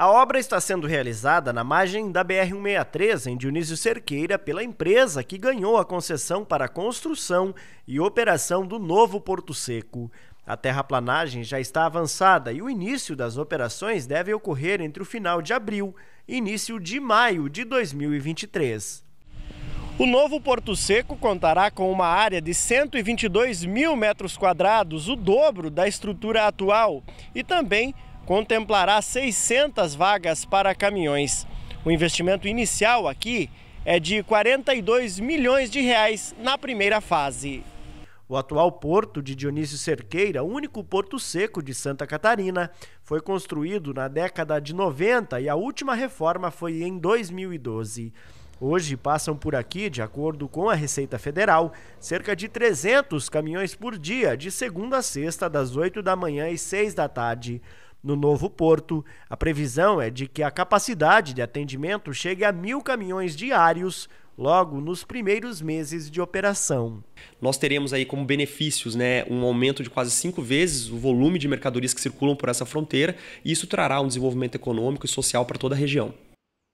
A obra está sendo realizada na margem da BR-163, em Dionísio Cerqueira, pela empresa que ganhou a concessão para a construção e operação do novo Porto Seco. A terraplanagem já está avançada e o início das operações deve ocorrer entre o final de abril e início de maio de 2023. O novo Porto Seco contará com uma área de 122 mil metros quadrados, o dobro da estrutura atual, e também contemplará 600 vagas para caminhões. O investimento inicial aqui é de 42 milhões de reais na primeira fase. O atual porto de Dionísio Cerqueira, único porto seco de Santa Catarina, foi construído na década de 90 e a última reforma foi em 2012. Hoje passam por aqui, de acordo com a Receita Federal, cerca de 300 caminhões por dia, de segunda a sexta, das 8 da manhã e 6 da tarde. No novo porto, a previsão é de que a capacidade de atendimento chegue a mil caminhões diários logo nos primeiros meses de operação. Nós teremos aí como benefícios né, um aumento de quase cinco vezes o volume de mercadorias que circulam por essa fronteira e isso trará um desenvolvimento econômico e social para toda a região.